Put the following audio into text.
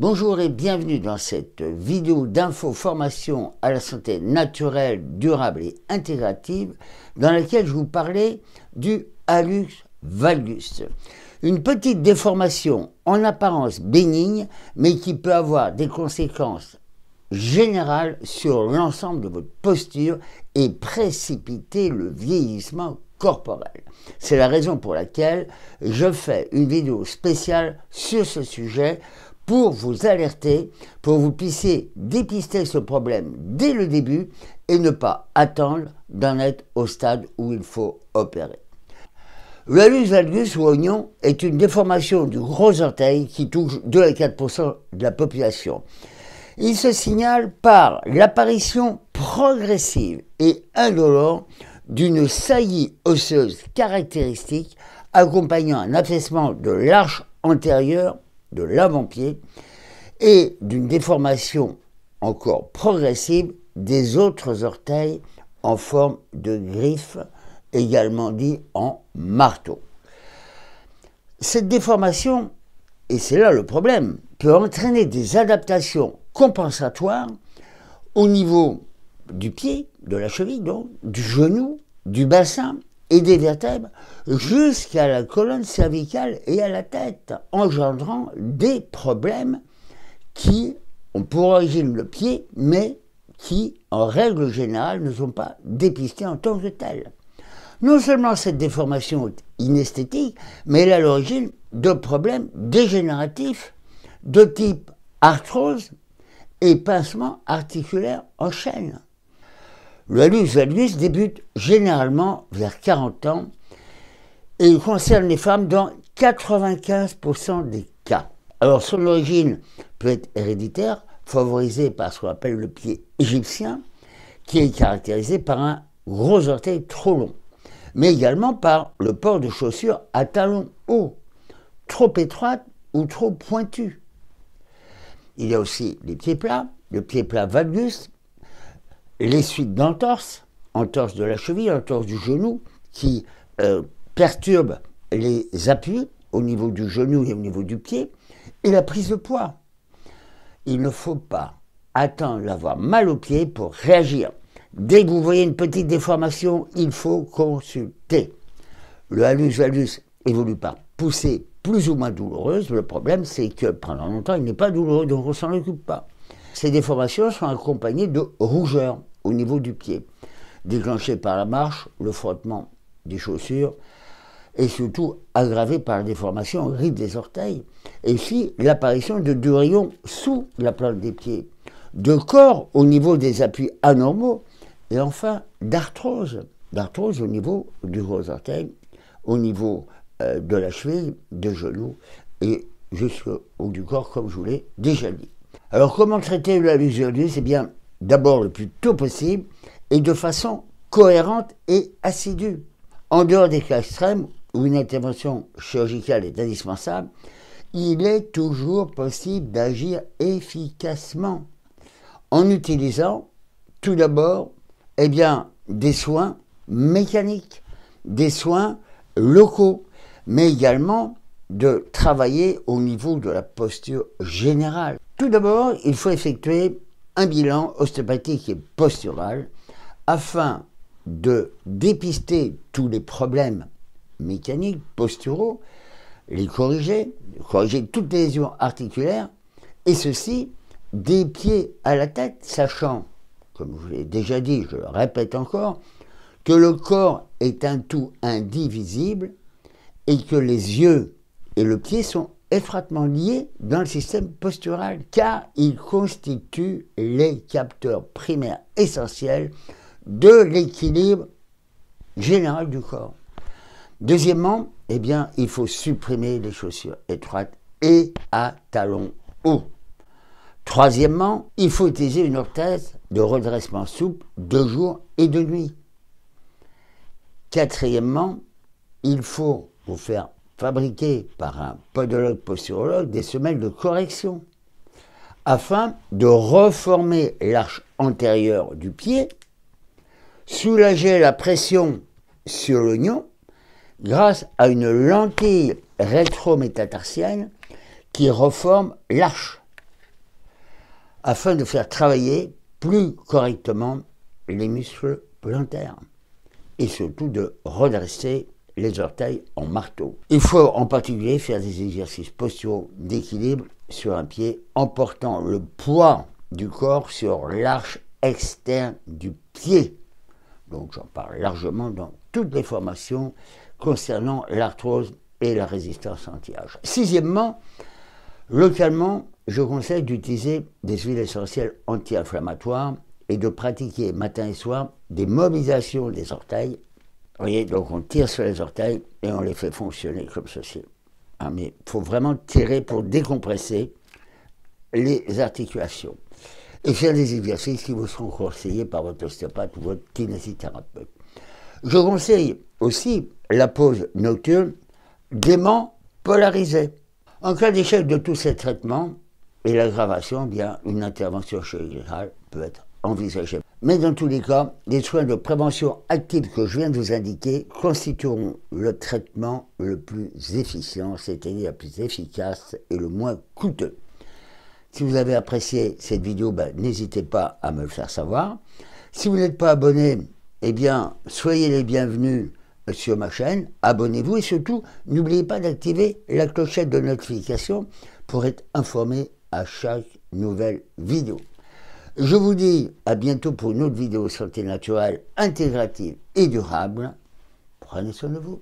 Bonjour et bienvenue dans cette vidéo d'info-formation à la santé naturelle, durable et intégrative dans laquelle je vous parlais du hallux valgus. Une petite déformation en apparence bénigne mais qui peut avoir des conséquences générales sur l'ensemble de votre posture et précipiter le vieillissement corporel. C'est la raison pour laquelle je fais une vidéo spéciale sur ce sujet pour vous alerter, pour vous puissiez dépister ce problème dès le début et ne pas attendre d'en être au stade où il faut opérer. Hallux valgus ou oignon est une déformation du gros orteil qui touche 2 à 4% de la population. Il se signale par l'apparition progressive et indolore d'une saillie osseuse caractéristique accompagnant un affaissement de l'arche antérieure de l'avant-pied et d'une déformation encore progressive des autres orteils en forme de griffe, également dit en marteau. Cette déformation, et c'est là le problème, peut entraîner des adaptations compensatoires au niveau du pied, de la cheville, donc, du genou, du bassin et des vertèbres jusqu'à la colonne cervicale et à la tête, engendrant des problèmes qui ont pour origine le pied, mais qui, en règle générale, ne sont pas dépistés en tant que tels. Non seulement cette déformation est inesthétique, mais elle a l'origine de problèmes dégénératifs de type arthrose et pincement articulaire en chaîne. Le hallux valgus débute généralement vers 40 ans et concerne les femmes dans 95% des cas. Alors son origine peut être héréditaire, favorisée par ce qu'on appelle le pied égyptien, qui est caractérisé par un gros orteil trop long, mais également par le port de chaussures à talons hauts, trop étroites ou trop pointues. Il y a aussi les pieds plats, le pied plat valgus, les suites d'entorse, entorse de la cheville, entorse du genou, qui euh, perturbe les appuis au niveau du genou et au niveau du pied, et la prise de poids. Il ne faut pas attendre d'avoir mal au pied pour réagir. Dès que vous voyez une petite déformation, il faut consulter. Le hallux valgus évolue par poussée plus ou moins douloureuse. Le problème, c'est que pendant longtemps, il n'est pas douloureux, donc on ne s'en occupe pas. Ces déformations sont accompagnées de rougeurs au niveau du pied, déclenchées par la marche, le frottement des chaussures, et surtout aggravées par la déformation ride des orteils, et puis l'apparition de durillons sous la plante des pieds, de corps au niveau des appuis anormaux, et enfin d'arthrose, d'arthrose au niveau du gros orteil, au niveau euh, de la cheville, de genoux, et jusqu'au du corps, comme je vous l'ai déjà dit. Alors comment traiter la valgus Eh bien, d'abord le plus tôt possible et de façon cohérente et assidue. En dehors des cas extrêmes où une intervention chirurgicale est indispensable, il est toujours possible d'agir efficacement en utilisant tout d'abord eh bien, des soins mécaniques, des soins locaux, mais également de travailler au niveau de la posture générale. Tout d'abord, il faut effectuer un bilan ostéopathique et postural afin de dépister tous les problèmes mécaniques, posturaux, les corriger, corriger toutes les lésions articulaires, et ceci des pieds à la tête, sachant, comme je l'ai déjà dit, je le répète encore, que le corps est un tout indivisible et que les yeux et le pied sont étroitement liés dans le système postural car ils constituent les capteurs primaires essentiels de l'équilibre général du corps. Deuxièmement, eh bien, il faut supprimer les chaussures étroites et à talons hauts. Troisièmement, il faut utiliser une orthèse de redressement souple de jour et de nuit. Quatrièmement, il faut vous faire fabriquer par un podologue posturologue des semelles de correction afin de reformer l'arche antérieure du pied, soulager la pression sur l'oignon grâce à une lentille rétrométatarsienne qui reforme l'arche afin de faire travailler plus correctement les muscles plantaires et surtout de redresser les orteils en marteau. Il faut en particulier faire des exercices posturaux d'équilibre sur un pied en portant le poids du corps sur l'arche externe du pied. Donc j'en parle largement dans toutes les formations concernant l'arthrose et la résistance anti-âge. Sixièmement, localement, je conseille d'utiliser des huiles essentielles anti-inflammatoires et de pratiquer matin et soir des mobilisations des orteils. Vous voyez, donc on tire sur les orteils et on les fait fonctionner comme ceci. Ah, mais il faut vraiment tirer pour décompresser les articulations et faire des exercices qui vous seront conseillés par votre ostéopathe ou votre kinésithérapeute. Je conseille aussi la pause nocturne gaiement polarisée. En cas d'échec de tous ces traitements et l'aggravation, eh bien une intervention chirurgicale peut être Mais dans tous les cas, les soins de prévention active que je viens de vous indiquer constitueront le traitement le plus efficient, c'est-à-dire le plus efficace et le moins coûteux. Si vous avez apprécié cette vidéo, ben, n'hésitez pas à me le faire savoir. Si vous n'êtes pas abonné, eh bien, soyez les bienvenus sur ma chaîne, abonnez-vous et surtout, n'oubliez pas d'activer la clochette de notification pour être informé à chaque nouvelle vidéo. Je vous dis à bientôt pour une autre vidéo santé naturelle, intégrative et durable. Prenez soin de vous.